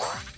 What?